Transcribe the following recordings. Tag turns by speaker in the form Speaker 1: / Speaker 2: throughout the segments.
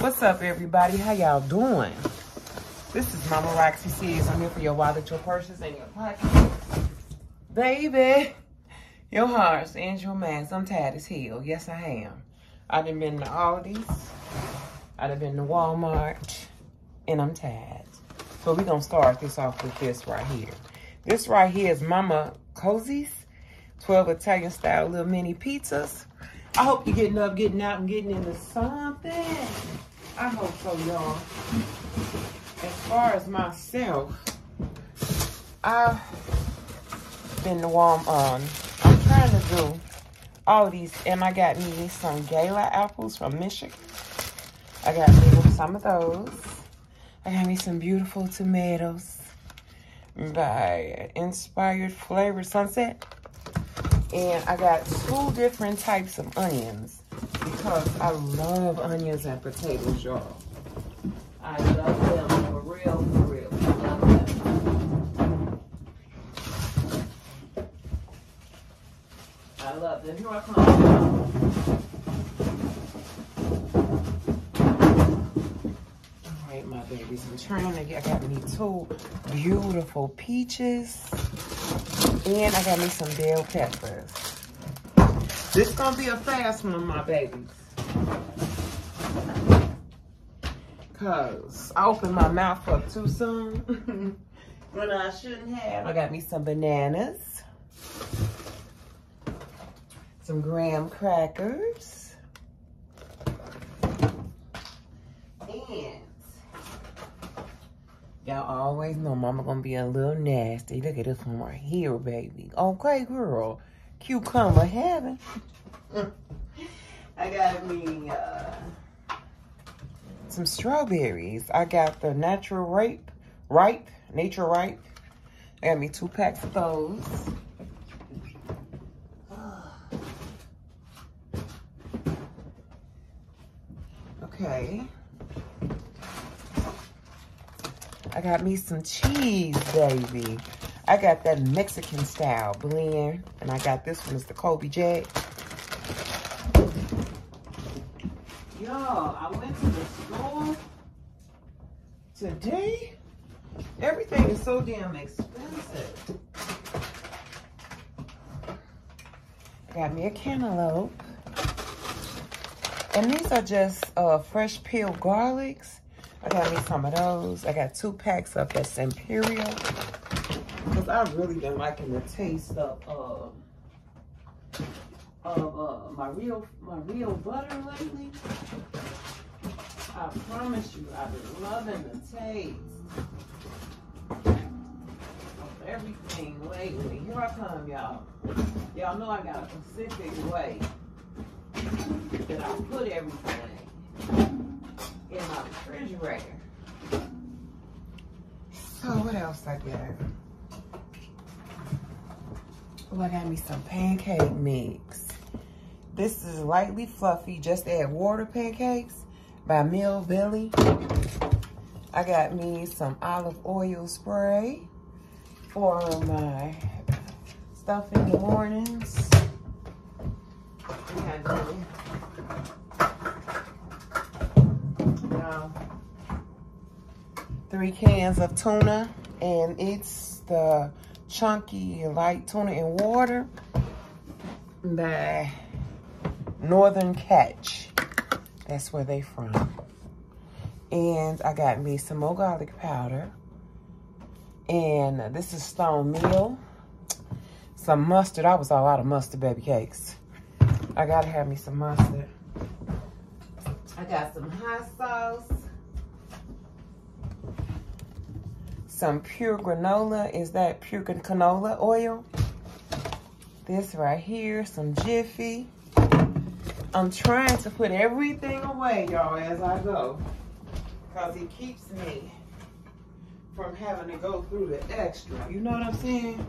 Speaker 1: What's up, everybody? How y'all doing? This is Mama Roxie Says. I'm here for your wallet, your purses, and your pockets. Baby, your hearts and your minds. I'm tired as hell. Yes, I am. I done been to Aldi's. I done been to Walmart. And I'm tired. So we're going to start this off with this right here. This right here is Mama Cozzi's 12 Italian style little mini pizzas. I hope you're getting up, getting out, and getting into something. I hope so, y'all. As far as myself, I've been to Walmart. Um, I'm trying to do all these, and I got me some Gala apples from Michigan. I got me some of those. I got me some beautiful tomatoes by Inspired Flavor Sunset. And I got two different types of onions because I love onions and potatoes, y'all. I love them for real, for real. I love them. I love them. Here I come. All right, my babies. I'm trying to get, I got me two beautiful peaches. And I got me some bell peppers. This is gonna be a fast one, my babies. Cause I opened my mouth up too soon. when I shouldn't have. I got me some bananas. Some graham crackers. And Y'all always know mama gonna be a little nasty. Look at this one right here, baby. Okay, girl. Cucumber heaven. I got me uh, some strawberries. I got the natural ripe, ripe, nature ripe. I got me two packs of those. Okay. I got me some cheese, baby. I got that Mexican style blend. And I got this one, it's the Colby Jack. Y'all, I went to the store today. Everything is so damn expensive. Got me a cantaloupe. And these are just uh, fresh peeled garlics. I got me some of those. I got two packs of this Imperial. Because I've really been liking the taste of uh, of uh, my real my real butter lately. I promise you, I've been loving the taste of everything lately. Here I come, y'all. Y'all know I got a specific way that I put everything in my refrigerator. So what else I got? Oh, I got me some pancake mix. This is lightly fluffy, just add water pancakes by Mill Millville. I got me some olive oil spray for my stuff in the mornings. Um, three cans of tuna and it's the chunky light tuna in water by Northern Catch. That's where they from. And I got me some more garlic powder. And this is Stonemill. Some mustard. I was all out of mustard baby cakes. I gotta have me some mustard. I got some hot sauce. Some pure granola. Is that pure canola oil? This right here, some Jiffy. I'm trying to put everything away, y'all, as I go. Because it keeps me from having to go through the extra. You know what I'm saying?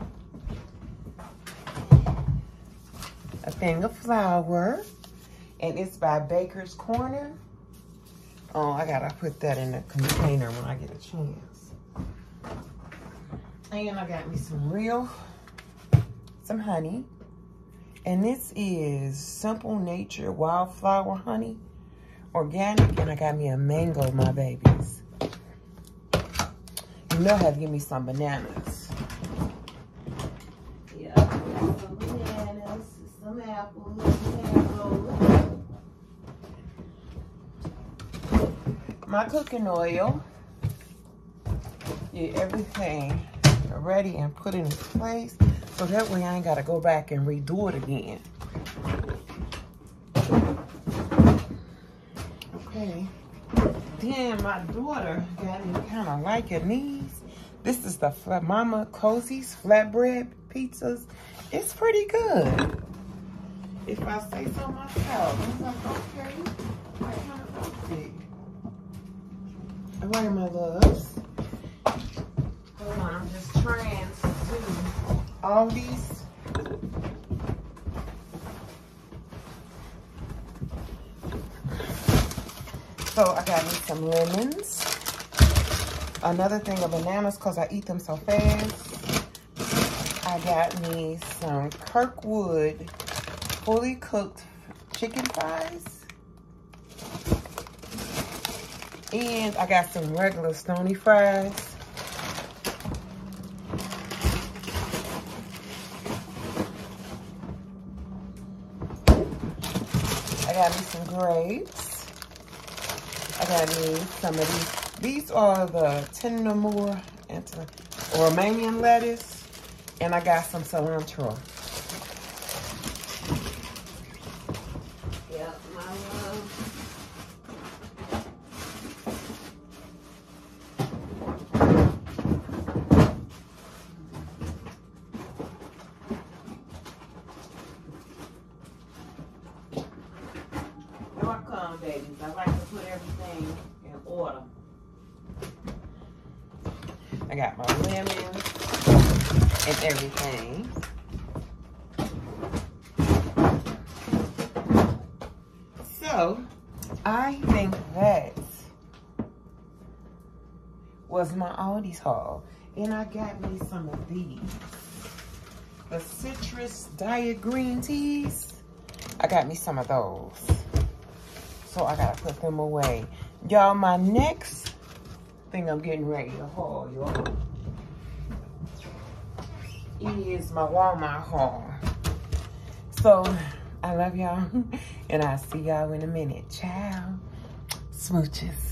Speaker 1: A thing of flour. And it's by Baker's Corner. Oh, I gotta put that in a container when I get a chance. And I got me some real, some honey. And this is Simple Nature Wildflower Honey. organic, and I got me a mango, my babies. You know how to give me some bananas. Yeah, some bananas, some apples, My cooking oil. Get everything ready and put in place. So that way I ain't got to go back and redo it again. Okay. Then my daughter got kind of like liking these. This is the Mama Cozzi's flatbread pizzas. It's pretty good. If I say so myself. I was like, okay, I kind of. All right, my loves. Hold on, I'm just trying to do all these So I got me some lemons. Another thing of bananas because I eat them so fast. I got me some Kirkwood fully cooked chicken thighs. And I got some regular stony fries. I got me some grapes. I got me some of these. These are the Tenamur or Romanian lettuce. And I got some cilantro. Yep, my love. Babies. I like to put everything in order. I got my lemons and everything. So, I think that was my Aldi's haul. And I got me some of these. The citrus diet green teas. I got me some of those so I gotta put them away. Y'all, my next thing I'm getting ready to haul, y'all, is my Walmart haul. So, I love y'all, and I'll see y'all in a minute. Ciao. Smooches.